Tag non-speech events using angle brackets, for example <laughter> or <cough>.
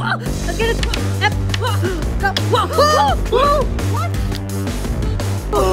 Whoa! Let's get it. Whoa! Go. Whoa! Whoa! Whoa! What? <laughs> Oh.